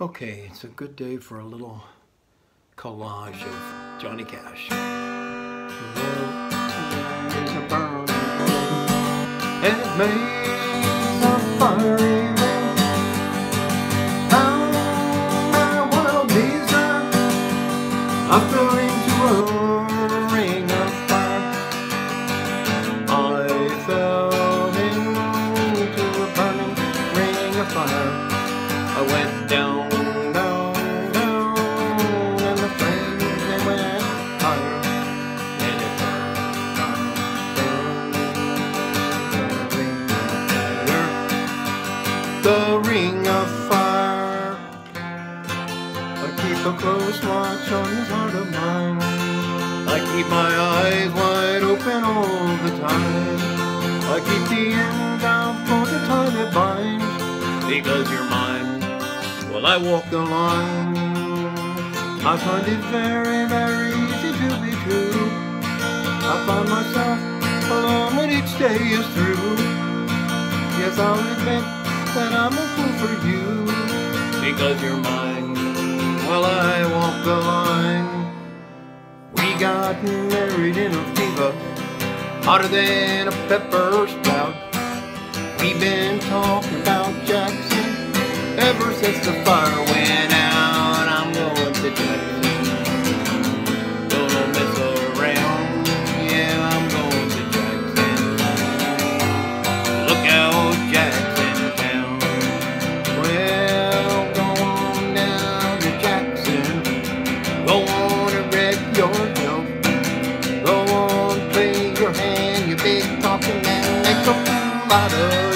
Okay, it's a good day for a little collage of Johnny Cash. It makes a fiery ring Down my wild desire I fell into a ring of fire. I fell into a burning ring of fire I went down, down, down, and the flames they went higher, and it burned, burned, the ring of fire. I keep a close watch on this heart of mine. I keep my eyes wide open all the time. I keep the end out for the tie that binds, because you're mine. Well, I walk the line. I find it very, very easy to be true. I find myself alone when each day is through. Yes, I'll admit that I'm a fool for you. Because you're mine. Well, I walk the line. We got married in a fever, hotter than a pepper sprout. We've been talking about Ever since the fire went out, I'm going to Jackson. Gonna mess around, yeah, I'm going to Jackson. Look out, Jackson town. Well, go on down to Jackson. Go on and wreck yourself. Go on, play your hand, you big talking man. Make a out of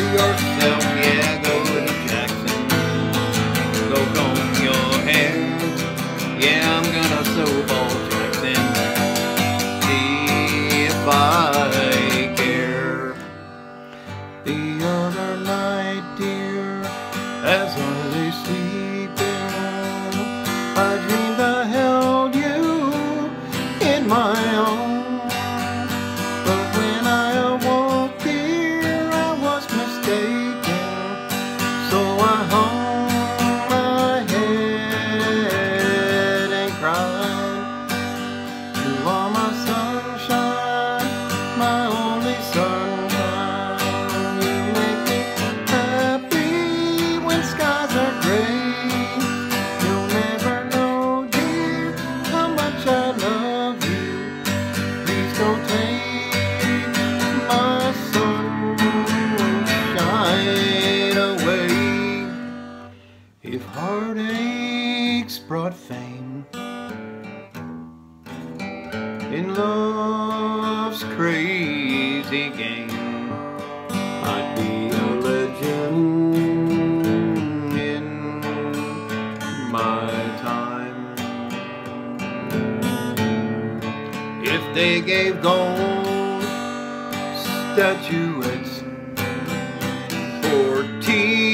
heartaches brought fame in love's crazy game, I'd be a legend in my time. If they gave gold statuettes for tears